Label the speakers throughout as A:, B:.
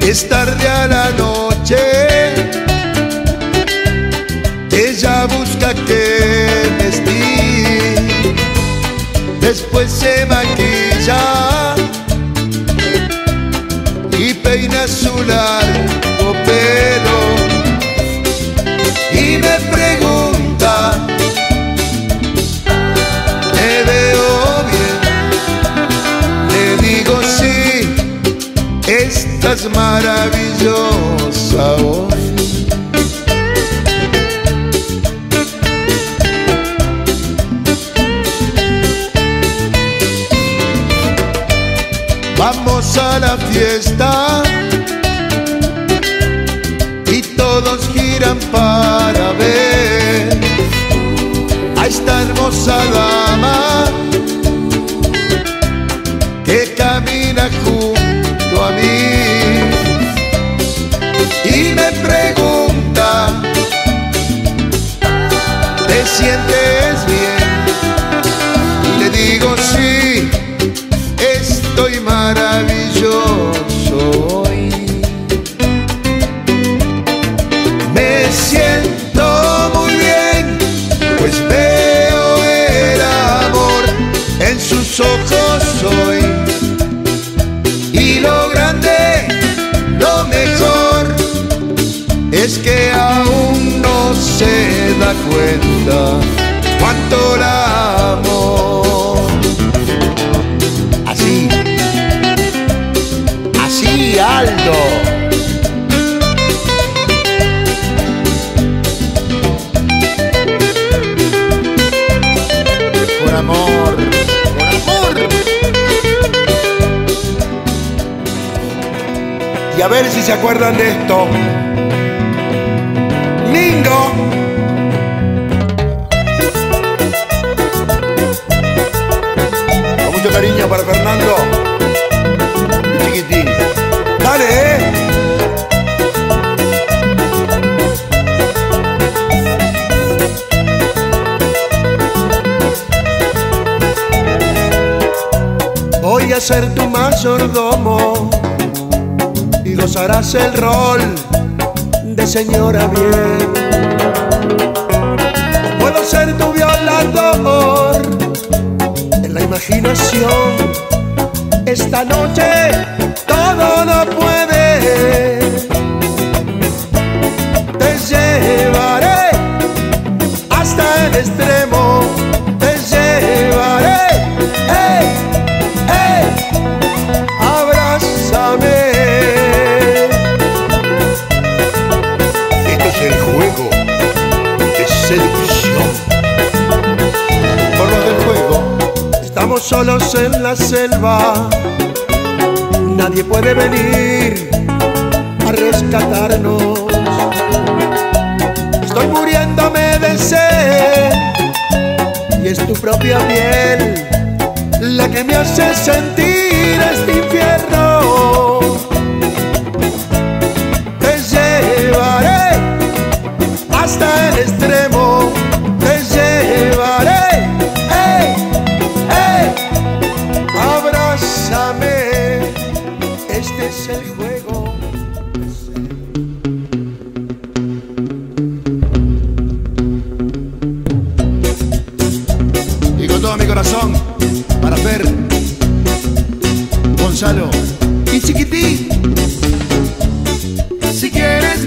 A: Es tarde a la noche, ella busca que vestir, después se estás maravillosa hoy. Vamos a la fiesta y todos giran para ver a esta hermosa dama que camina sientes bien? Le digo sí estoy maravilloso. Me siento muy bien, pues veo el amor en sus ojos cuánto la amo. Así. Así, Aldo. Por amor, por amor. Y a ver si se acuerdan de esto. Mingo. Cariño para Fernando chiquitín. Dale, eh. Voy a ser tu mayordomo y gozarás el rol de señora bien. Imaginación. Esta noche todo no puede. Solos en la selva. Nadie puede venir a rescatarnos. Estoy muriéndome de sed y es tu propia piel la que me hace sentir este infierno. Te llevaré hasta el corazón, para Fer, Gonzalo y Chiquitín. Si quieres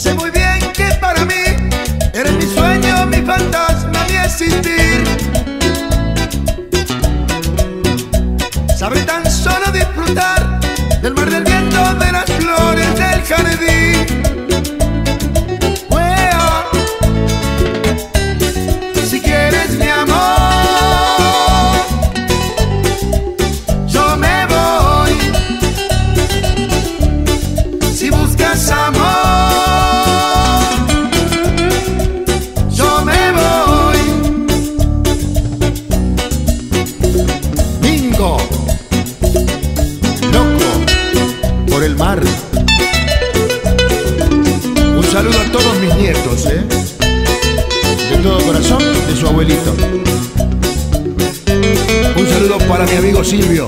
A: sé muy bien que para mí eres mi sueño, mi fantasma, mi existir. Sabré tan solo disfrutar del mar del viento, de las flores, del jardín. Mar. Un saludo a todos mis nietos, ¿eh? De todo corazón, de su abuelito. Un saludo para mi amigo Silvio.